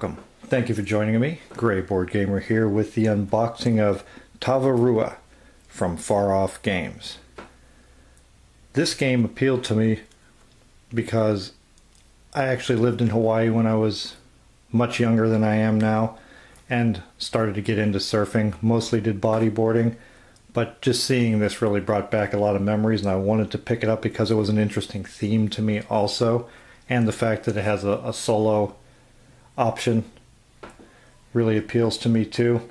Welcome. Thank you for joining me. Gray Board Gamer here with the unboxing of Tavarua from Far Off Games. This game appealed to me because I actually lived in Hawaii when I was much younger than I am now and started to get into surfing. Mostly did bodyboarding, but just seeing this really brought back a lot of memories and I wanted to pick it up because it was an interesting theme to me also and the fact that it has a, a solo option really appeals to me too.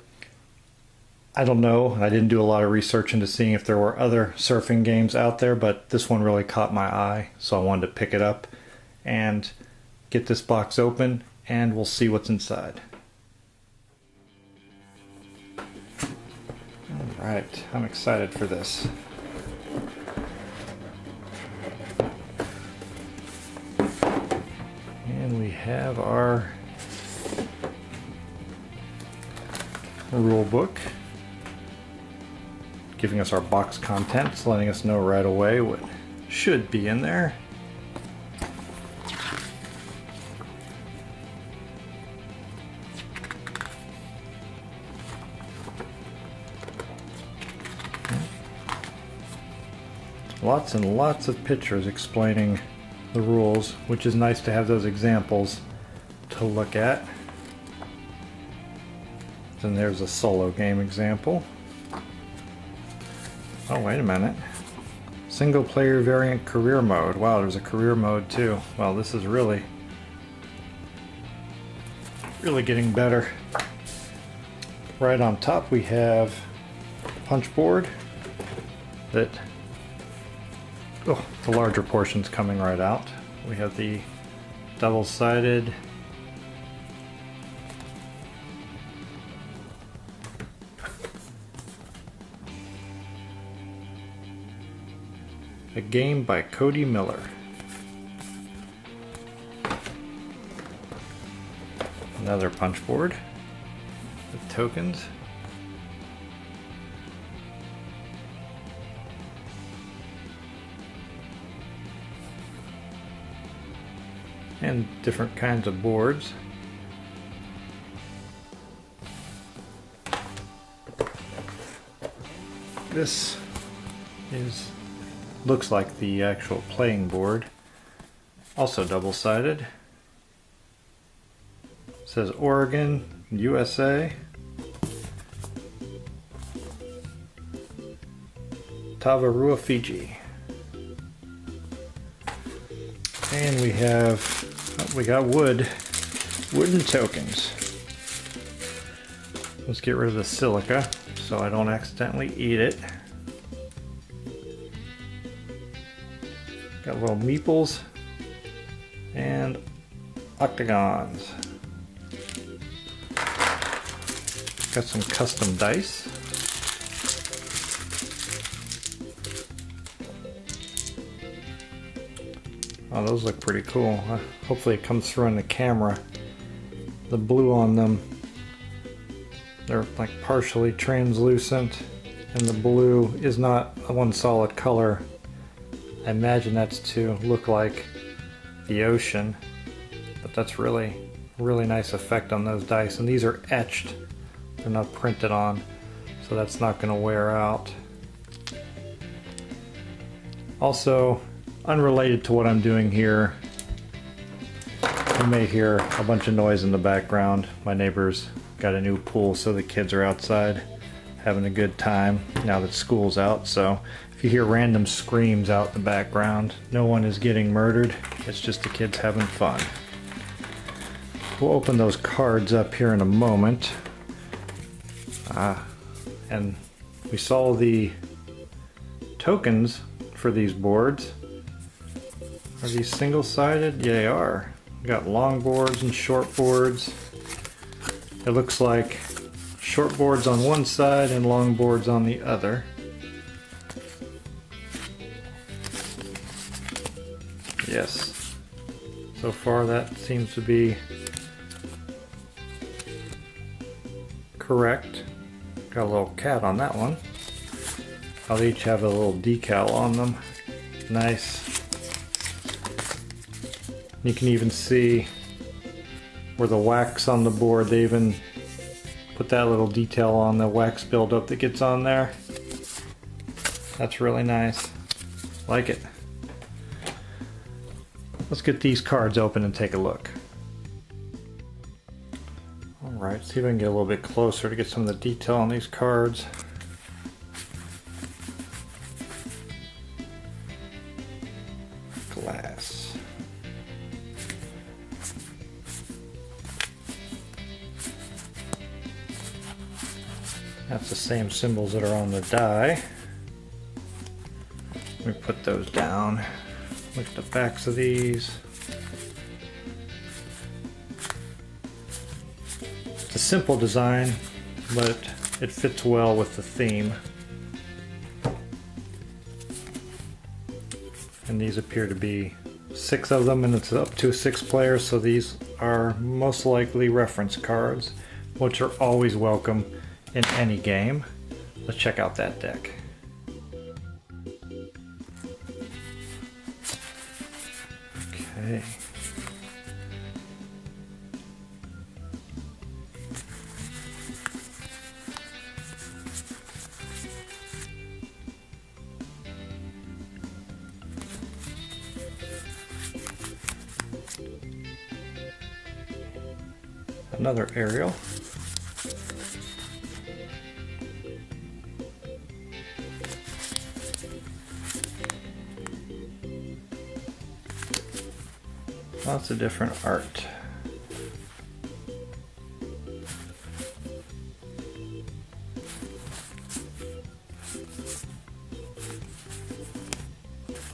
I don't know. I didn't do a lot of research into seeing if there were other surfing games out there, but this one really caught my eye, so I wanted to pick it up and get this box open, and we'll see what's inside. All right, I'm excited for this. And we have our rule book giving us our box contents, letting us know right away what should be in there. Lots and lots of pictures explaining the rules, which is nice to have those examples to look at. Then there's a solo game example. Oh, wait a minute. Single player variant career mode. Wow, there's a career mode too. Well, this is really, really getting better. Right on top we have punch board that, oh, the larger portion's coming right out. We have the double-sided A game by Cody Miller. Another punch board with tokens. And different kinds of boards. This is looks like the actual playing board. Also double-sided. Says Oregon, USA. Tavarua, Fiji. And we have, oh, we got wood, wooden tokens. Let's get rid of the silica so I don't accidentally eat it. Got little meeples and octagons. Got some custom dice. Oh, those look pretty cool. Uh, hopefully it comes through on the camera. The blue on them, they're like partially translucent and the blue is not one solid color I imagine that's to look like the ocean, but that's really, really nice effect on those dice. And these are etched, they're not printed on, so that's not going to wear out. Also, unrelated to what I'm doing here, you may hear a bunch of noise in the background. My neighbors got a new pool, so the kids are outside having a good time now that school's out. So you hear random screams out in the background, no one is getting murdered. It's just the kids having fun. We'll open those cards up here in a moment. Ah, and we saw the tokens for these boards. Are these single-sided? Yeah, they are. We got long boards and short boards. It looks like short boards on one side and long boards on the other. So far that seems to be correct. Got a little cat on that one. I'll each have a little decal on them. Nice. You can even see where the wax on the board, they even put that little detail on the wax buildup that gets on there. That's really nice. Like it. Let's get these cards open and take a look. Alright, see if I can get a little bit closer to get some of the detail on these cards. Glass. That's the same symbols that are on the die. Let me put those down. Look at the backs of these. It's a simple design, but it fits well with the theme. And these appear to be six of them, and it's up to six players, so these are most likely reference cards, which are always welcome in any game. Let's check out that deck. Okay. Another aerial. Lots of different art.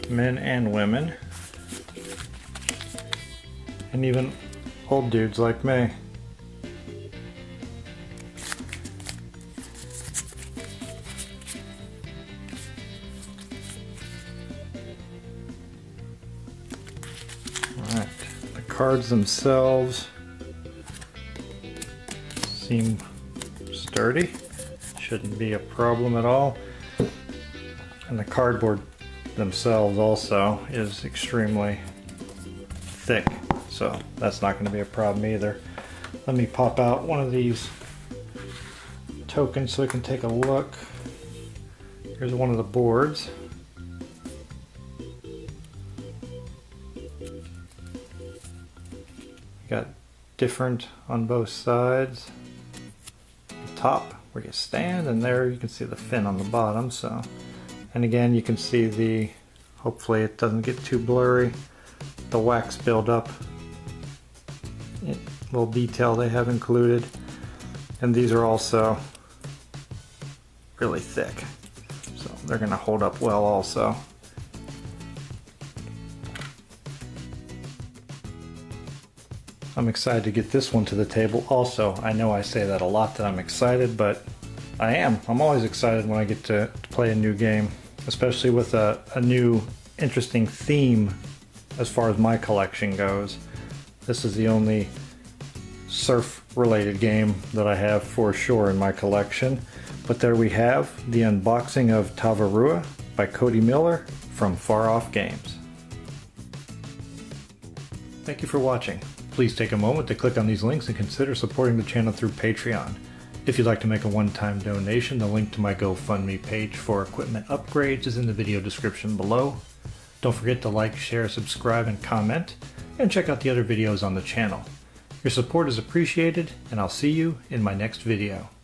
Men and women. And even old dudes like me. Cards themselves seem sturdy. Shouldn't be a problem at all. And the cardboard themselves also is extremely thick. So that's not going to be a problem either. Let me pop out one of these tokens so we can take a look. Here's one of the boards. Got different on both sides. The top where you stand and there you can see the fin on the bottom so. And again you can see the hopefully it doesn't get too blurry the wax buildup. Little detail they have included. And these are also really thick so they're gonna hold up well also I'm excited to get this one to the table also. I know I say that a lot that I'm excited, but I am. I'm always excited when I get to, to play a new game, especially with a, a new interesting theme as far as my collection goes. This is the only surf related game that I have for sure in my collection. But there we have the unboxing of Tavarua by Cody Miller from Far Off Games. Thank you for watching. Please take a moment to click on these links and consider supporting the channel through Patreon. If you'd like to make a one-time donation, the link to my GoFundMe page for equipment upgrades is in the video description below. Don't forget to like, share, subscribe, and comment, and check out the other videos on the channel. Your support is appreciated, and I'll see you in my next video.